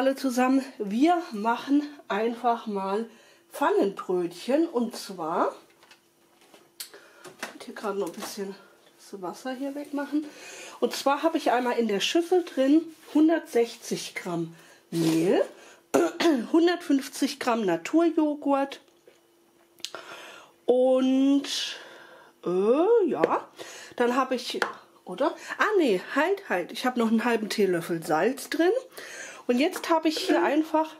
alle zusammen. Wir machen einfach mal Pfannenbrötchen und zwar hier gerade noch ein bisschen das Wasser hier wegmachen. Und zwar habe ich einmal in der Schüssel drin 160 Gramm Mehl, 150 Gramm Naturjoghurt und äh, ja, dann habe ich, oder? Ah nee, halt, halt, ich habe noch einen halben Teelöffel Salz drin. Und jetzt habe ich hier einfach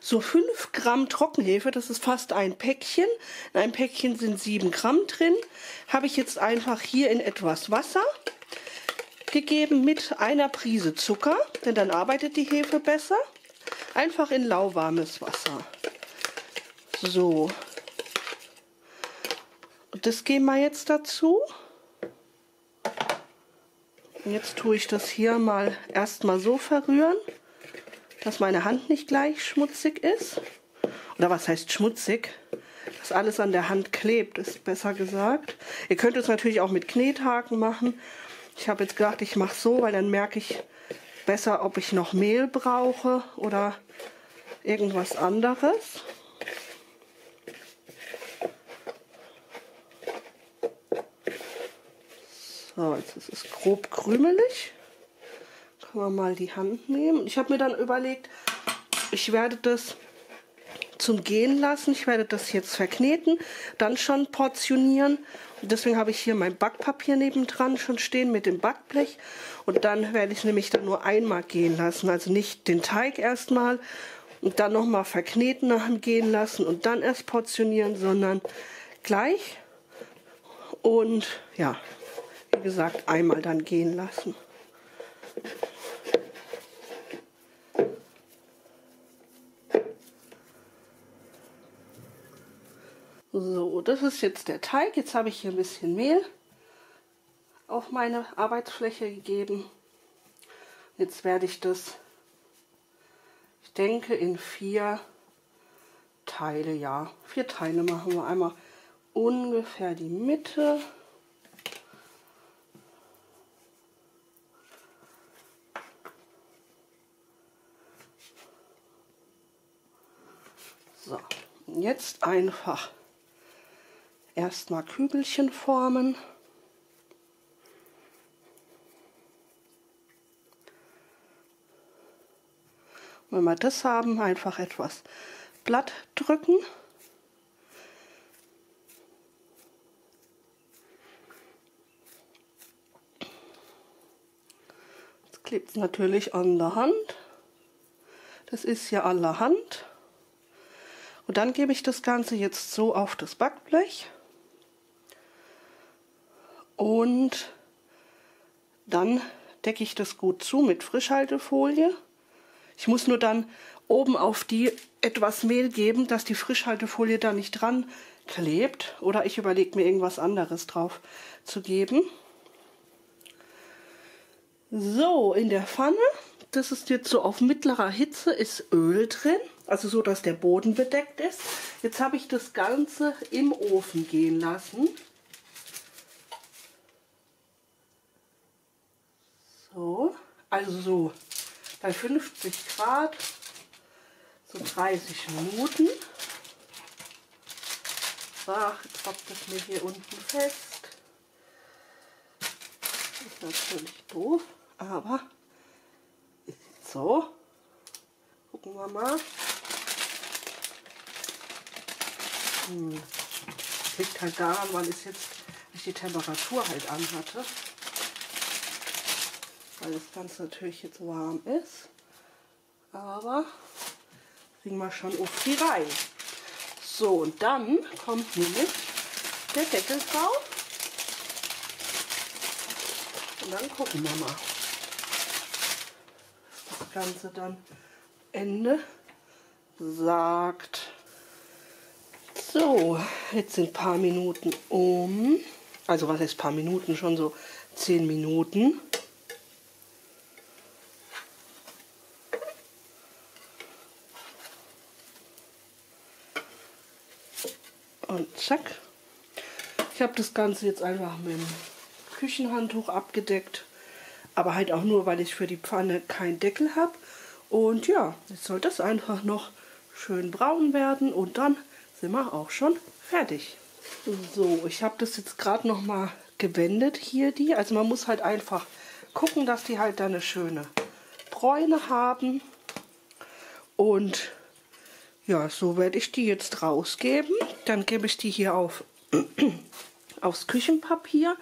so 5 Gramm Trockenhefe, das ist fast ein Päckchen. In einem Päckchen sind 7 Gramm drin. Habe ich jetzt einfach hier in etwas Wasser gegeben mit einer Prise Zucker, denn dann arbeitet die Hefe besser. Einfach in lauwarmes Wasser. So. Und das geben wir jetzt dazu. Und jetzt tue ich das hier mal erstmal so verrühren dass meine Hand nicht gleich schmutzig ist. Oder was heißt schmutzig? Dass alles an der Hand klebt, ist besser gesagt. Ihr könnt es natürlich auch mit Knethaken machen. Ich habe jetzt gedacht, ich mache so, weil dann merke ich besser, ob ich noch Mehl brauche oder irgendwas anderes. So, jetzt ist es grob krümelig. Können wir mal die Hand nehmen. Ich habe mir dann überlegt, ich werde das zum Gehen lassen. Ich werde das jetzt verkneten, dann schon portionieren. Und deswegen habe ich hier mein Backpapier nebendran schon stehen mit dem Backblech. Und dann werde ich nämlich dann nur einmal gehen lassen. Also nicht den Teig erstmal und dann nochmal verkneten nach dem Gehen lassen und dann erst portionieren, sondern gleich. Und ja, wie gesagt, einmal dann gehen lassen. So, das ist jetzt der Teig. Jetzt habe ich hier ein bisschen Mehl auf meine Arbeitsfläche gegeben. Jetzt werde ich das, ich denke, in vier Teile, ja, vier Teile machen wir. Einmal ungefähr die Mitte. So, jetzt einfach erstmal Kügelchen formen. Wenn wir das haben, einfach etwas Blatt drücken. Jetzt klebt es natürlich an der Hand. Das ist ja an der Hand. Und dann gebe ich das Ganze jetzt so auf das Backblech. Und dann decke ich das gut zu mit Frischhaltefolie. Ich muss nur dann oben auf die etwas Mehl geben, dass die Frischhaltefolie da nicht dran klebt. Oder ich überlege mir irgendwas anderes drauf zu geben. So, in der Pfanne, das ist jetzt so auf mittlerer Hitze, ist Öl drin. Also so, dass der Boden bedeckt ist. Jetzt habe ich das Ganze im Ofen gehen lassen. So, also so bei 50 Grad, so 30 Minuten. Ach, jetzt hockt das mir hier unten fest. Ist natürlich doof, aber so. Gucken wir mal. Hm. Liegt halt daran, weil es jetzt ich die Temperatur halt anhatte weil das Ganze natürlich jetzt warm ist. Aber kriegen wir schon auf die rein. So, und dann kommt nämlich der Deckel drauf. Und dann gucken wir mal, Ganze dann Ende sagt. So, jetzt sind paar Minuten um. Also was ist paar Minuten? Schon so 10 Minuten. Und zack. Ich habe das Ganze jetzt einfach mit dem Küchenhandtuch abgedeckt. Aber halt auch nur, weil ich für die Pfanne keinen Deckel habe. Und ja, jetzt soll das einfach noch schön braun werden und dann sind wir auch schon fertig. So, ich habe das jetzt gerade noch mal gewendet hier die. Also man muss halt einfach gucken, dass die halt eine schöne Bräune haben. Und ja, so werde ich die jetzt rausgeben. Dann gebe ich die hier auf aufs Küchenpapier.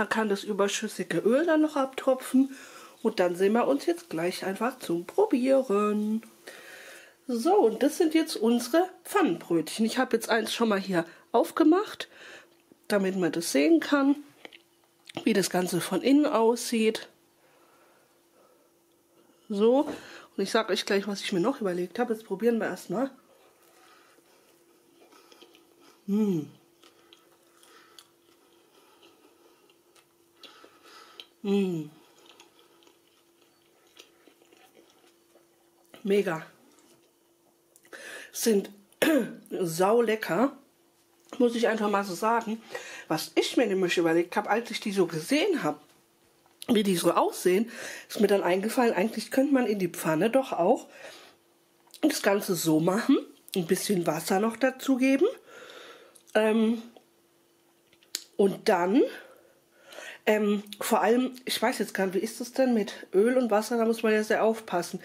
Da kann das überschüssige Öl dann noch abtropfen. Und dann sehen wir uns jetzt gleich einfach zum Probieren. So, und das sind jetzt unsere Pfannenbrötchen. Ich habe jetzt eins schon mal hier aufgemacht, damit man das sehen kann, wie das Ganze von innen aussieht. So, und ich sage euch gleich, was ich mir noch überlegt habe. Jetzt probieren wir erstmal. Mmh. Mmh. Mega. Sind sau lecker. Muss ich einfach mal so sagen. Was ich mir nämlich überlegt habe, als ich die so gesehen habe, wie die so aussehen, ist mir dann eingefallen, eigentlich könnte man in die Pfanne doch auch das Ganze so machen. Ein bisschen Wasser noch dazugeben. Ähm, und dann ähm, vor allem, ich weiß jetzt gar nicht, wie ist das denn mit Öl und Wasser? Da muss man ja sehr aufpassen.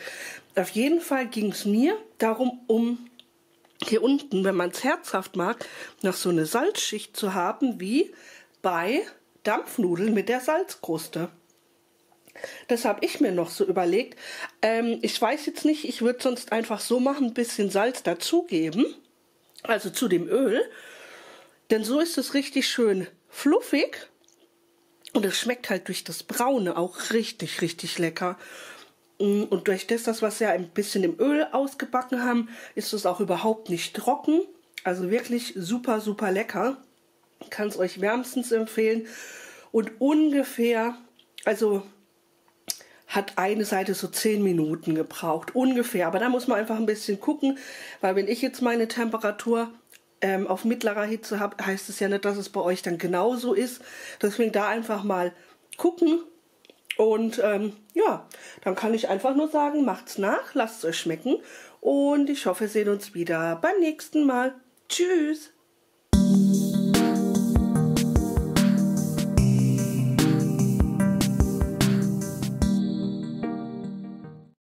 Auf jeden Fall ging es mir darum, um hier unten, wenn man es herzhaft mag, noch so eine Salzschicht zu haben, wie bei Dampfnudeln mit der Salzkruste. Das habe ich mir noch so überlegt. Ähm, ich weiß jetzt nicht, ich würde sonst einfach so machen, ein bisschen Salz dazugeben, also zu dem Öl. Denn so ist es richtig schön fluffig und es schmeckt halt durch das Braune auch richtig, richtig lecker. Mm, und durch das, was wir ein bisschen im Öl ausgebacken haben, ist es auch überhaupt nicht trocken. Also wirklich super, super lecker. Kann es euch wärmstens empfehlen. Und ungefähr, also hat eine Seite so 10 Minuten gebraucht, ungefähr. Aber da muss man einfach ein bisschen gucken, weil wenn ich jetzt meine Temperatur ähm, auf mittlerer Hitze habt, heißt es ja nicht, dass es bei euch dann genauso ist. Deswegen da einfach mal gucken. Und ähm, ja, dann kann ich einfach nur sagen, macht's nach, lasst es euch schmecken. Und ich hoffe, wir sehen uns wieder beim nächsten Mal. Tschüss!